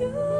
you